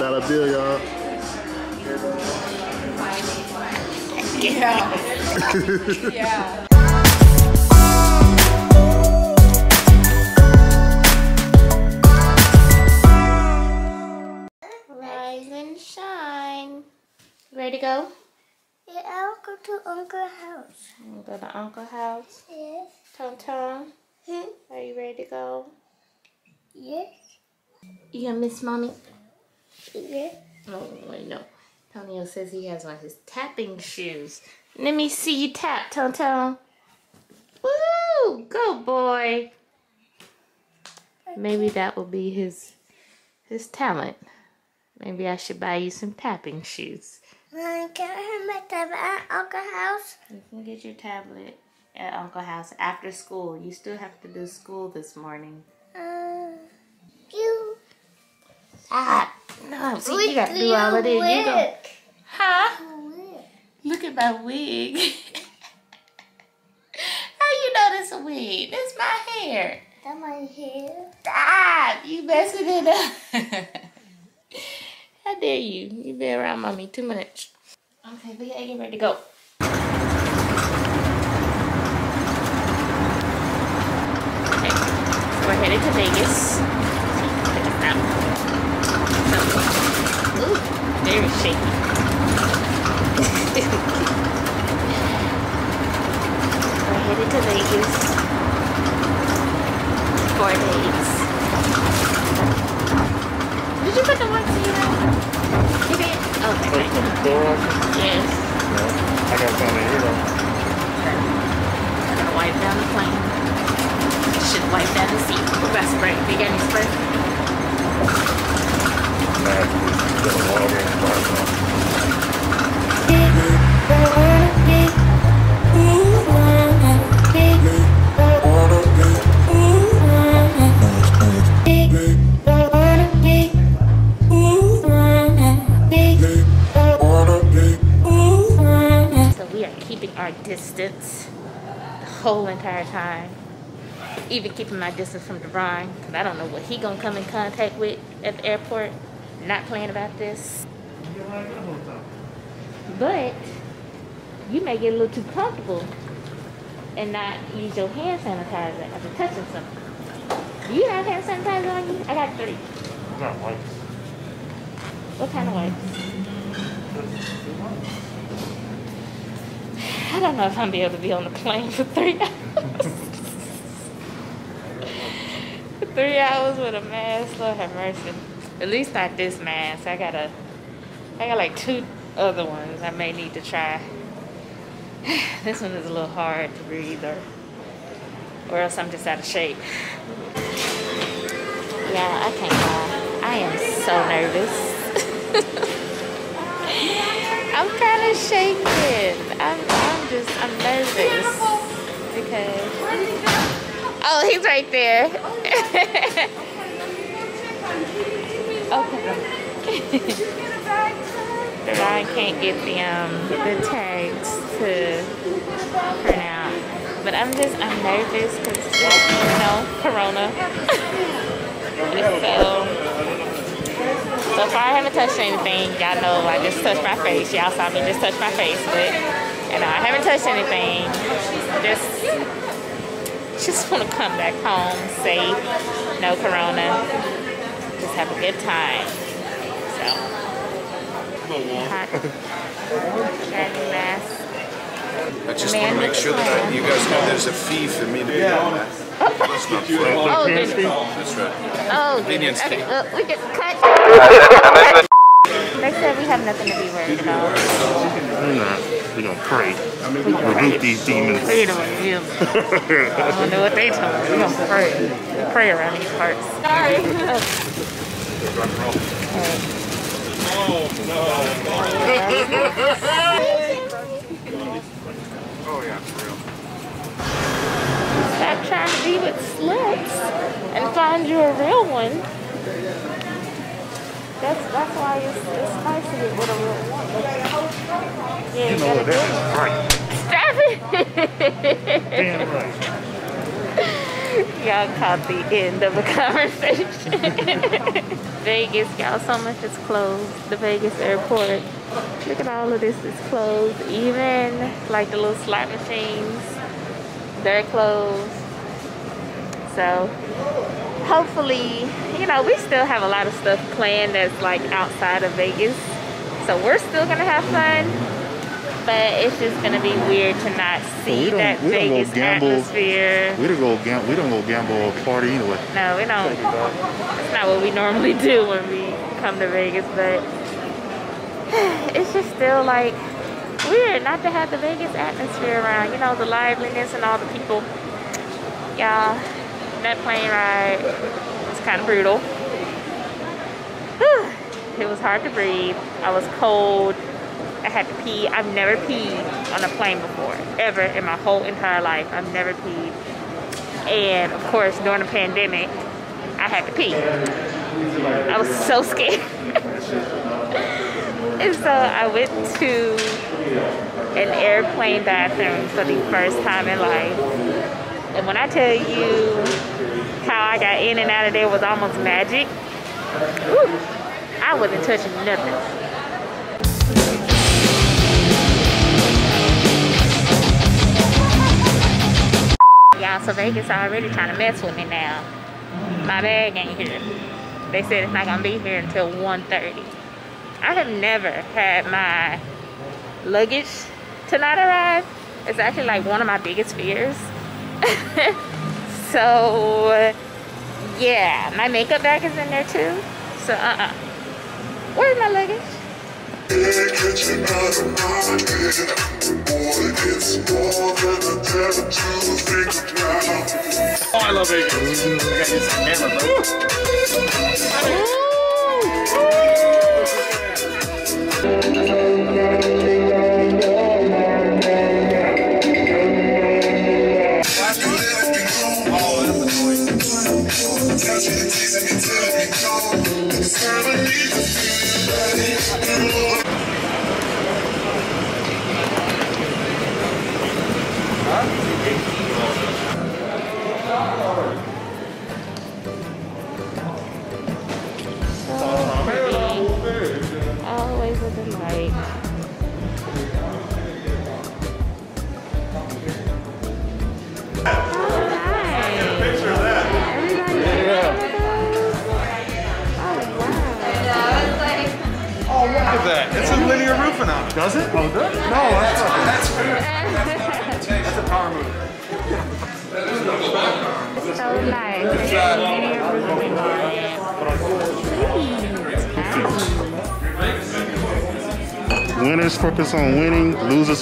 dollar bill, y'all. Yeah. yeah. Rise and shine. Ready to go? Yeah, I'll go to Uncle's house. We'll go to Uncle house. Yes. Tom Tom, Hmm? are you ready to go? Yes. You gonna miss mommy? Yes. Oh, wait, no. Tonio says he has on his tapping shoes. Let me see you tap, Tonton. Woo! Go, boy. Maybe that will be his his talent. Maybe I should buy you some tapping shoes. Mom, can I have my tablet at Uncle house? You can get your tablet at Uncle House after school. You still have to do school this morning. Uh, you. Ah, no, see, you got to do all of this. You go, huh? Look at my wig. How you know this a wig? That's my hair. That my hair. Stop! You messing it up. How dare you? You been around mommy too much. Okay, we gotta get ready to go. Okay, so we're headed to Vegas. Check this out. Ooh, very shaky. we're headed to Vegas. Four days. Did you put the on? You did? Okay. Yes. Entire time. Even keeping my distance from Devon, because I don't know what he gonna come in contact with at the airport. Not playing about this. But you may get a little too comfortable and not use your hand sanitizer after touching something. Do you have hand sanitizer on you? I got three. Not white. What kind of wipes? I don't know if I'm gonna be able to be on the plane for three hours. Three hours with a mask, Lord have mercy. At least not this mask. I got a, I got like two other ones I may need to try. This one is a little hard to breathe, or, or else I'm just out of shape. Yeah, I can't lie. I am so nervous. I'm kind of shaking. I'm, I'm just, I'm nervous Oh, he's right there. okay. Ryan can't get the um the tags to print out, but I'm just I'm nervous because you know Corona. so so far I haven't touched anything. Y'all know I just touched my face. Y'all saw me just touch my face, but you know I haven't touched anything. Just just want to come back home safe, no corona, just have a good time. So hot, shiny mask. I just Man want to make sure that I, you guys know there's a fee for me to be on that. That's not fair. Oh, good. That's right. Oh, Convenience okay. Well, we can cut. They said we have nothing to be worried about. We're not. We're gonna pray. Rebuke these demons. Pray to him. I don't know what they told us. We're gonna pray. We pray around these parts. Sorry. Oh yeah, for real. Stop trying to be with sluts and find you a real one. That's that's why it's, it's nice to get with a real one. Yeah, You know what? That is right. Stop it! Damn right. y'all caught the end of a conversation. Vegas, y'all, so much is closed. The Vegas airport. Look at all of this is closed. Even like the little slot machines, they're closed. So hopefully, you know, we still have a lot of stuff planned that's like outside of Vegas. So we're still gonna have fun but it's just gonna be weird to not see we that we don't go Vegas gamble. atmosphere. We don't go gam- we don't go gamble or party anyway. No, we don't. It's not what we normally do when we come to Vegas, but it's just still like weird not to have the Vegas atmosphere around. You know, the liveliness and all the people. Y'all, that plane ride was kind of brutal. It was hard to breathe. I was cold. I had to pee. I've never peed on a plane before, ever in my whole entire life. I've never peed. And of course, during the pandemic, I had to pee. I was so scared. and so I went to an airplane bathroom for the first time in life. And when I tell you how I got in and out of there was almost magic, whew, I wasn't touching nothing. Y'all, so Vegas already trying to mess with me now. My bag ain't here. They said it's not gonna be here until 1.30. I have never had my luggage to not arrive. It's actually like one of my biggest fears. so uh, yeah, my makeup bag is in there too. So uh-uh. Where's my luggage? Oh, I love Vegas. I gotta get some camera, bro.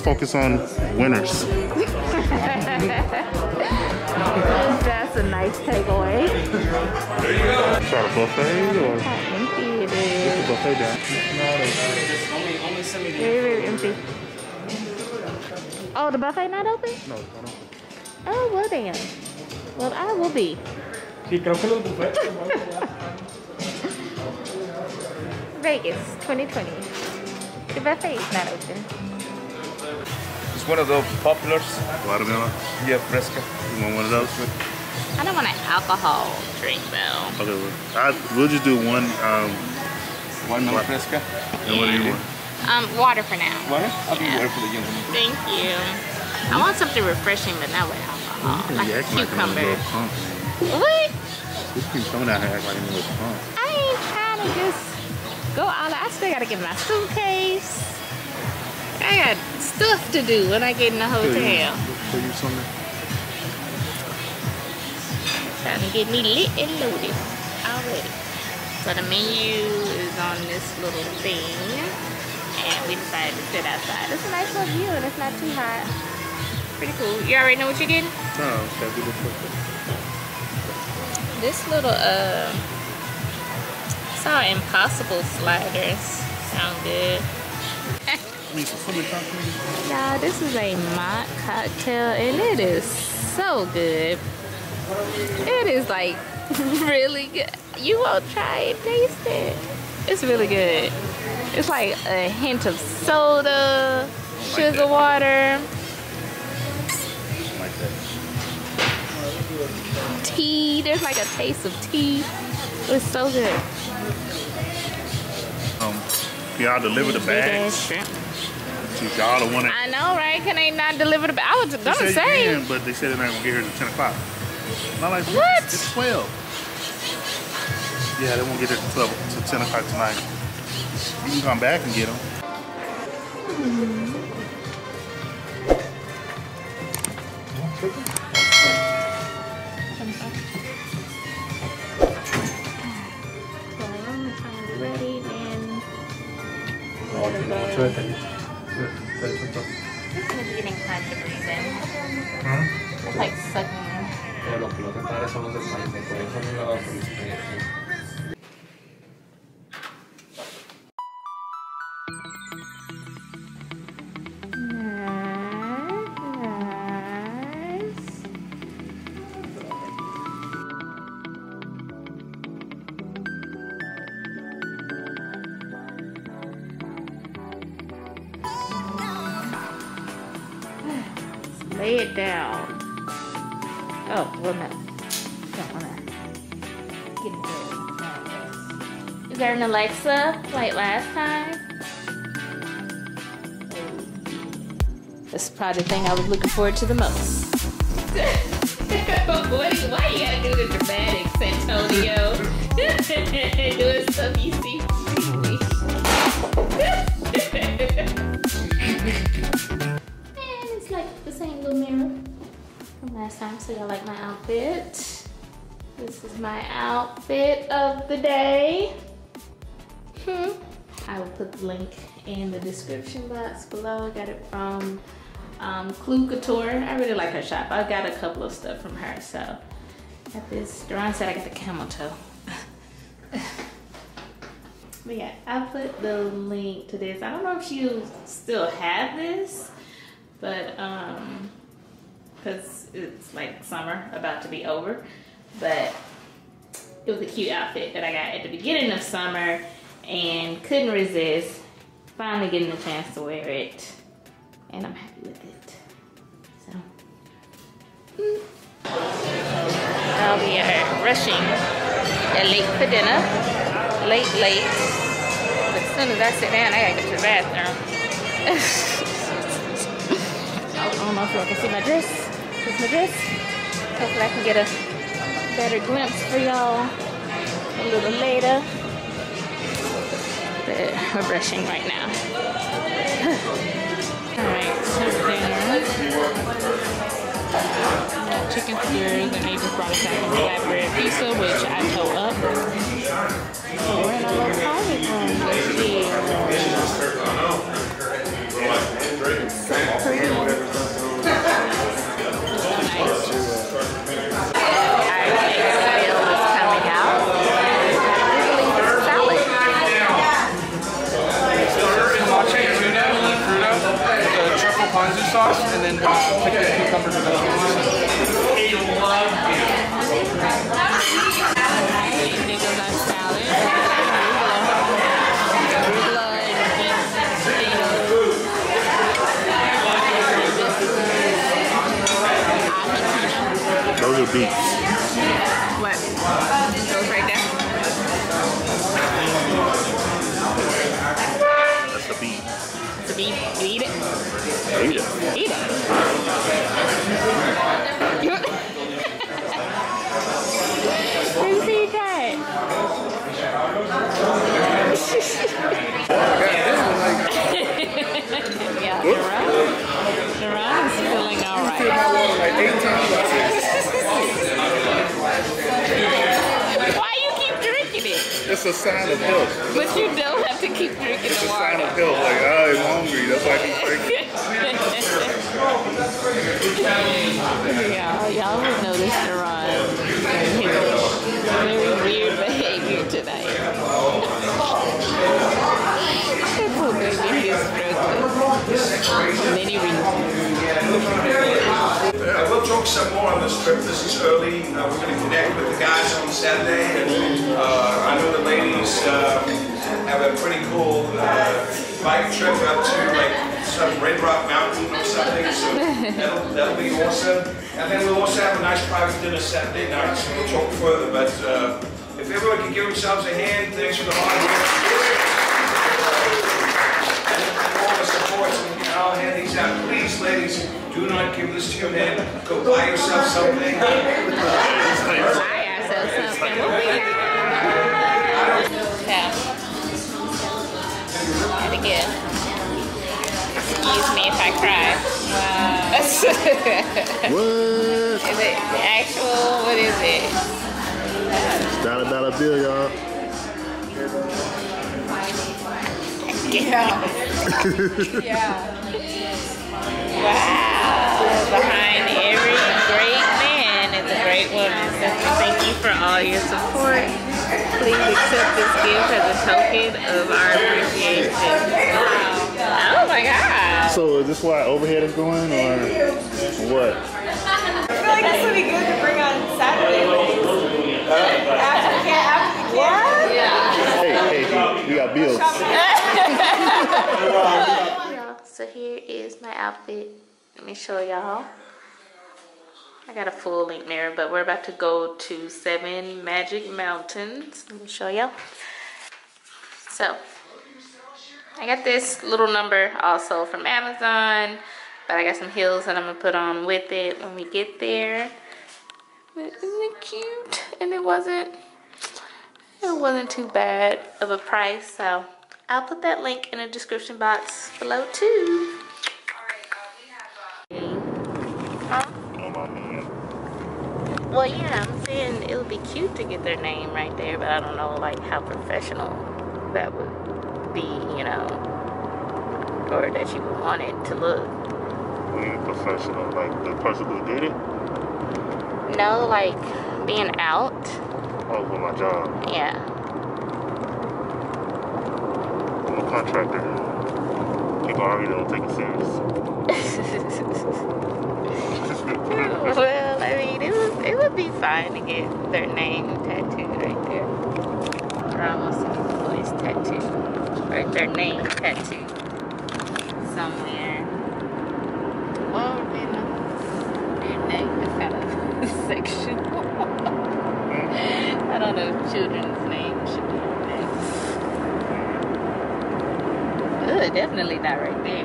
Focus on winners. That's a nice takeaway. Try a buffet or How empty it the is. buffet down. Very, very empty. Oh, the buffet not open? No, hold on. Oh, well then. Well, I will be. Vegas 2020. The buffet is not open. It's one of the populars. Watermelon. Yeah, fresca. You want one of those? I don't want an alcohol drink though. Okay, well, I, we'll just do one. Um, Watermelon fresca. and what do you want? Um, water for now. Water? I'll do Yeah. water for the gentleman. Thank you. I want something refreshing, but not with alcohol. Like You a acting like cucumber. little punk. What? You keep coming out here acting like a little punk. I ain't trying to just go all out. I still gotta get my suitcase. I got stuff to do when I get in the hotel. Show you something. Trying to get me lit and loaded already. So the menu is on this little thing. And we decided to sit outside. It's a nice little view and it's not too hot. Pretty cool. You already know what you're getting? No, this real quick. This little uh saw impossible sliders. Sound good. I mean, for somebody talking to me. Y'all, this is a mock cocktail and it is so good. It is like really good. You won't try it, taste it. It's really good. It's like a hint of soda, sugar water. Like tea. There's like a taste of tea. It's so good. Um, y'all deliver the bags. Shrimp. Since y'all the one I know, right? Can they not deliver the? I was They gonna said you say. can, but they said they're not gonna get here till 10 o'clock. And I'm like, What? It's 12. Yeah, they won't get here till 12, till 10 o'clock tonight. You can come back and get them. Ready and getting hard to breathe in. It's like sucking. Pero los pilotos padres son los del país, por eso no lo hago. Lay it down. Oh, well, no. Don't wanna get into it. Is there an Alexa like last time? That's probably the thing I was looking forward to the most. what, why you gotta do the dramatics, Antonio? Doing stuff you see. Time, so y'all like my outfit. This is my outfit of the day. Hmm. I will put the link in the description box below. I got it from um, Kleaux Kouture. I really like her shop. I got a couple of stuff from her. So, got this. Deron said I got the camel toe. but yeah, I'll put the link to this. I don't know if you still have this, but um, because it's like summer about to be over. But it was a cute outfit that I got at the beginning of summer and couldn't resist finally getting a chance to wear it and I'm happy with it. So. I'll be uh, rushing uh, late for dinner. Late, late. But as soon as I sit down, I gotta go to the bathroom. I don't know if y'all can see my dress. Is my dress. Hopefully I can get a better glimpse for y'all a little later. But we're brushing right now. Alright, so dinner. Chicken skewers and they brought us out a flatbread pizza, which I tow up. So we're in our little private room sauce, and then uh, pickled cucumbers and vegetables. There goes our salad. Arugula. Arugula and beef potatoes. Those are beets. What? Eat it. Eat it. Let you try it. yeah, Deron. Deron feeling all right. Why you keep drinking it? It's a sign of health. But you don't have to keep drinking It's the a sign of health. Like, I'm hungry. That's why I keep drinking. Yeah, y'all would notice Deron and very weird behavior tonight. That poor baby is struggling for many reasons. I will talk some more on this trip. This is early. Uh, we're going to connect with the guys on Saturday, and uh, I know the ladies uh, have a pretty cool uh, bike trip up to like some Red Rock Mountain or something. So that'll, that'll be awesome. And then we'll also have a nice private dinner Saturday night, so we'll talk further. But uh, if everyone can give themselves a hand, thanks for the hard work. And all the support, and I'll hand these out. Please, ladies, do not give this to your men. Go buy yourself something. Buy ourselves something. What we got? Yeah. Had a gift. Excuse me if I cry. Wow. What? is it actual? What is it? Dollar dollar bill, y'all. Yeah. yeah. Wow. Behind every great man is a great woman. So thank you for all your support. Please accept this gift as a token of our appreciation. Wow. My God. So is this why overhead is going or what? I feel like this would be good to bring on Saturday. After, yeah, after the what? Yeah. Hey, hey, we got bills. Y'all, so here is my outfit. Let me show y'all. I got a full length mirror, but we're about to go to Seven Magic Mountains. Let me show y'all. So, I got this little number also from Amazon, but I got some heels that I'm gonna put on with it when we get there. Isn't it cute? And it wasn't, it wasn't too bad of a price, so I'll put that link in the description box below too. Well, yeah, I'm saying it would be cute to get their name right there, but I don't know like how professional that would be, you know, or that you want it to look. We professional, like the person who did it. No, like being out. Oh, for my job. Yeah. I'm a contractor. People already don't take it serious. well, I mean, it would it would be fine to get their name tattooed right there, or almost a voice tattoo, or their name tattooed somewhere. Oh, well, you know, their name is kind of sectional. I don't know if children's names should be on. Ugh, definitely not right there.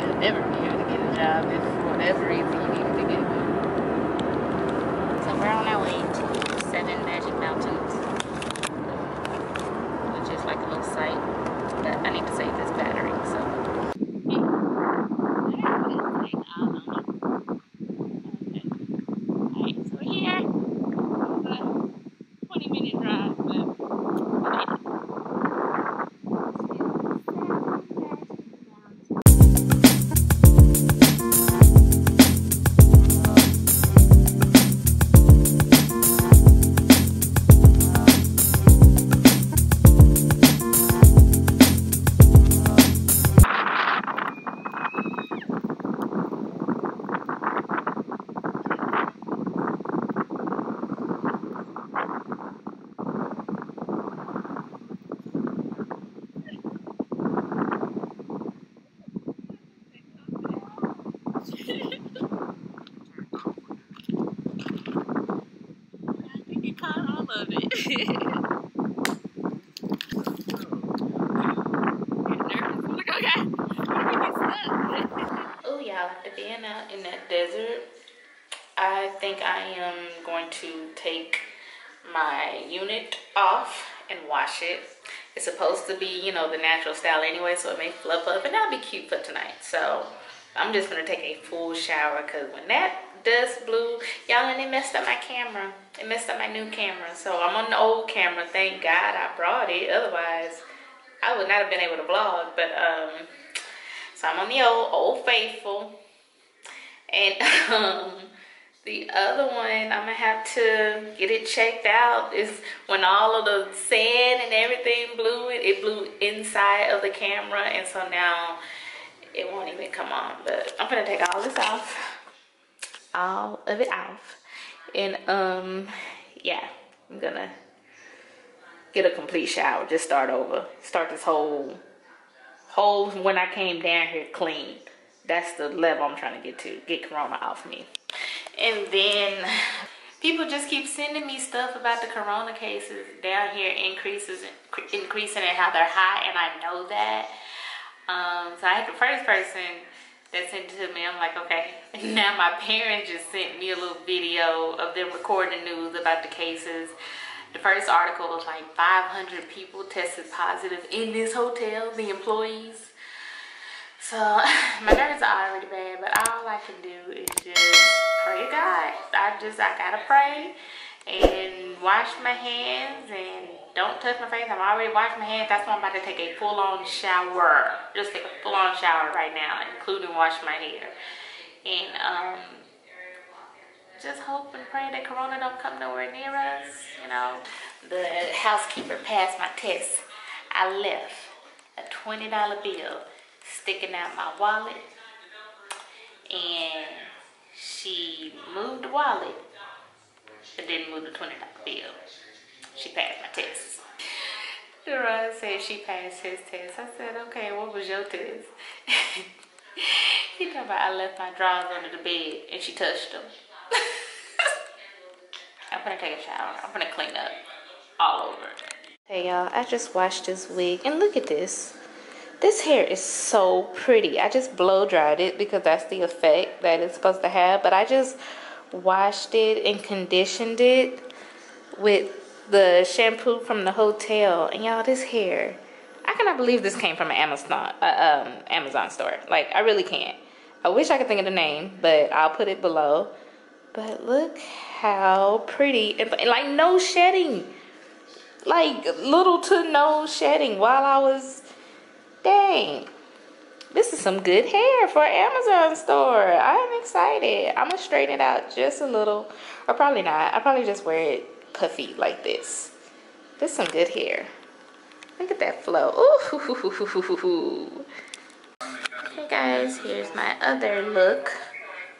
You'll never be able to get a job if for whatever reason supposed to be, you know, the natural style anyway, so it may fluff up, and that'll be cute for tonight. So I'm just gonna take a full shower because when that dust blew, y'all, and it messed up my camera. It messed up my new camera. So I'm on the old camera. Thank God I brought it. Otherwise, I would not have been able to vlog. But um, so I'm on the old Old Faithful, and um, the other one I'm gonna have to get it checked out. Is when all of the sand and everything blew it. It blew inside of the camera, and so now it won't even come on. But I'm gonna take all this off, all of it off, and um, yeah, I'm gonna get a complete shower. Just start over. Start this whole whole when I came down here clean. That's the level I'm trying to get to. Get corona off me. And then people just keep sending me stuff about the corona cases down here increases increasing and how they're high and I know that. Um, so I had the first person that sent it to me. I'm like, okay. Now my parents just sent me a little video of them recording news about the cases. The first article was like 500 people tested positive in this hotel, the employees. So my nerves are already bad, but all I can do is just pray God. I just, I gotta pray and wash my hands and don't touch my face. I'm already washing my hands. That's why I'm about to take a full-on shower. Just take a full-on shower right now, including wash my hair. And um, just hope and pray that Corona don't come nowhere near us. You know, the housekeeper passed my test. I left a $20 bill sticking out my wallet. And she moved the wallet, but didn't move the $20 bill. She passed my test. Deron said she passed his test. I said, okay, what was your test? he told me I left my drawers under the bed and she touched them. I'm gonna take a shower. I'm gonna clean up all over. Hey y'all, I just washed this wig and look at this. This hair is so pretty. I just blow dried it because that's the effect that it's supposed to have. But I just washed it and conditioned it with the shampoo from the hotel. And y'all, this hair, I cannot believe this came from an Amazon, uh, um, Amazon store. Like, I really can't. I wish I could think of the name, but I'll put it below. But look how pretty. And, like, no shedding. Like, little to no shedding while I was, dang. This is some good hair for Amazon store. I'm excited. I'm gonna straighten it out just a little. Or probably not. I probably just wear it puffy like this. This is some good hair. Look at that flow. Ooh. Hey guys, here's my other look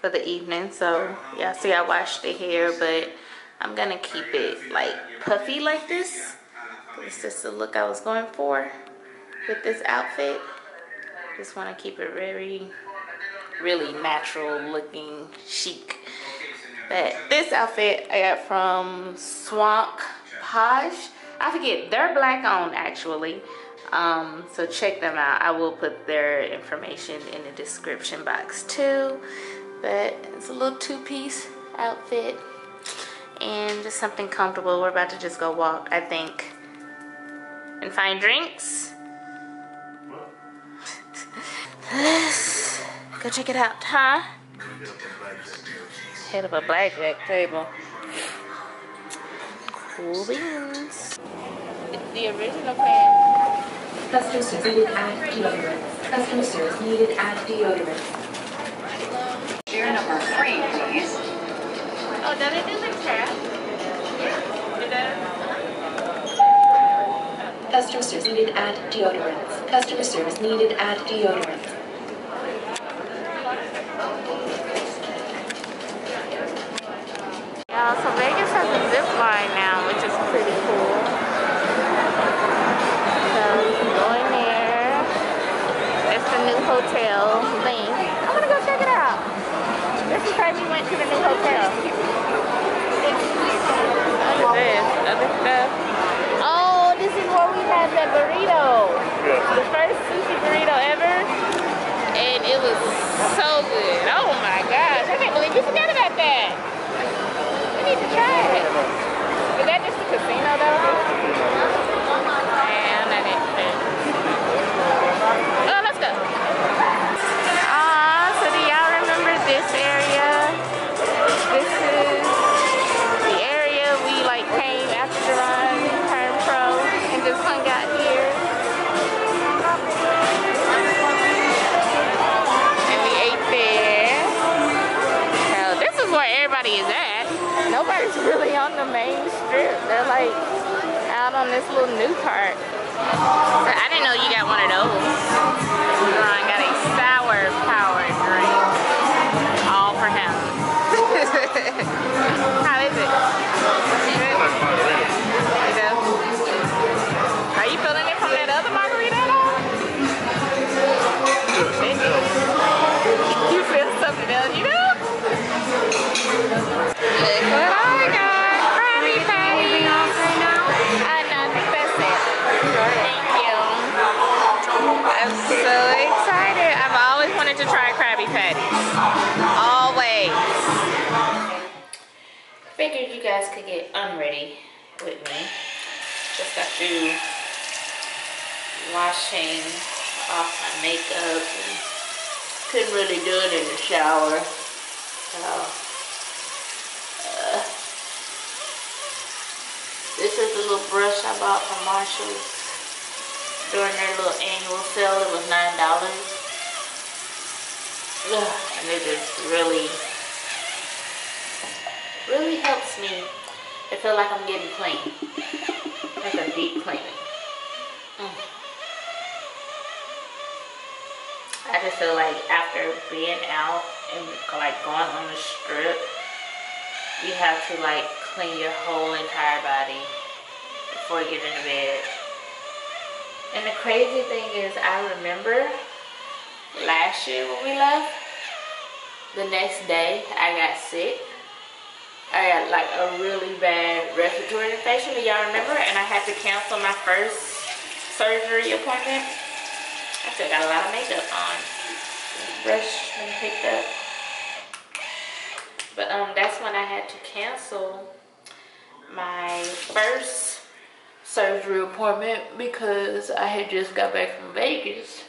for the evening. So y'all see I washed the hair, but I'm gonna keep it like puffy like this. This is the look I was going for with this outfit. Just wanna keep it very, really natural looking chic. But this outfit I got from Swank Posh. I forget, they're black owned actually. Um, so check them out. I will put their information in the description box too. But it's a little two-piece outfit and just something comfortable. We're about to just go walk, I think, and find drinks. go check it out, huh? Head of a blackjack table. Cool beans. The original plan. Customer service needed add deodorant. Customer service needed add deodorant. Chair number three, please. Oh, does it do the trap? Yeah, it does. Customer service needed add deodorant. Customer service needed add deodorant. Yeah, so Vegas has a zip line now, which is pretty cool. So you can go in there. It's the new hotel link. I'm gonna go check it out. Is we went to the new hotel. Look at this, other. Oh, this is where we had that burrito. The first sushi burrito ever. And it was so good. Oh my gosh, I can't believe you forgot about that. We need to try it. Is that just a casino though? Strip. Out on this little new part. Through washing off my makeup and couldn't really do it in the shower. So, uh, this is a little brush I bought from Marshall's during their little annual sale. It was nine dollars, and it just really, really helps me. I feel like I'm getting clean, like a deep cleaning. Mm. I just feel like after being out and like going on the strip, you have to like clean your whole entire body before you get into bed. And the crazy thing is, I remember last year when we left, the next day I got sick. I had like a really bad respiratory infection, do y'all remember? And I had to cancel my first surgery appointment. I still got a lot of makeup on. Brush and picked up. But um, that's when I had to cancel my first surgery appointment because I had just got back from Vegas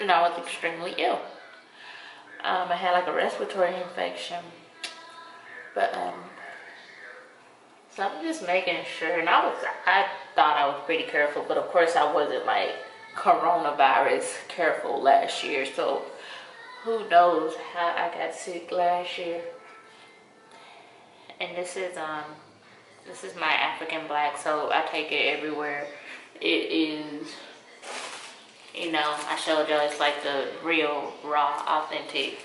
and I was extremely ill. Um, I had like a respiratory infection, but um, so I'm just making sure. And I was, I thought I was pretty careful, but of course I wasn't like coronavirus careful last year. So who knows how I got sick last year. And this is um this is my African black, so I take it everywhere. It is you know, I showed y'all it's like the real, raw, authentic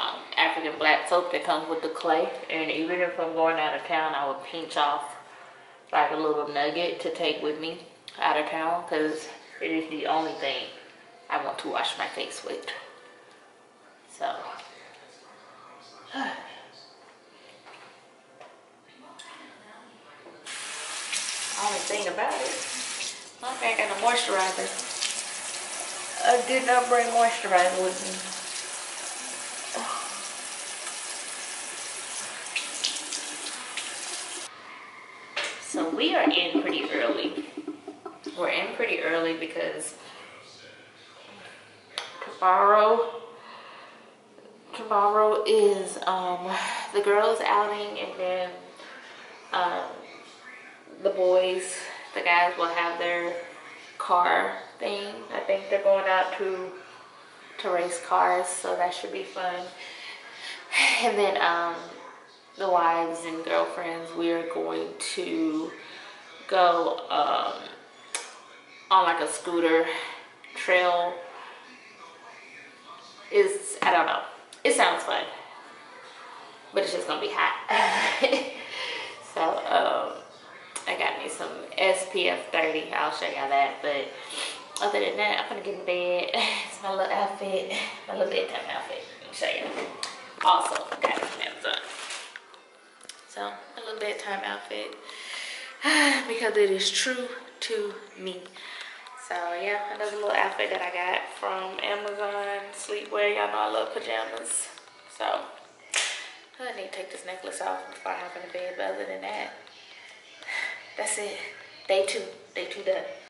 um, African black soap that comes with the clay. And even if I'm going out of town, I would pinch off like a little nugget to take with me out of town because it is the only thing I want to wash my face with. So, only thing about it, I think I got a moisturizer. I did not bring moisturizer with me. So we are in pretty early. We're in pretty early because tomorrow tomorrow is um the girls outing and then um the boys the guys will have their car thing i think they're going out to to race cars so that should be fun and then um the wives and girlfriends we are going to go um on like a scooter trail is I don't know. It sounds fun. But it's just gonna be hot. so um I got me some SPF 30. I'll show y'all that. But other than that, I'm gonna get in bed. It's my little outfit, my little bedtime outfit. Let me show you. Also got it Amazon. So a little bedtime outfit. because it is true to me. So yeah, another little outfit that I got from Amazon sleepwear. Y'all know I love pajamas. So I need to take this necklace off before I hop in the bed. But other than that, that's it. Day two. Day two done.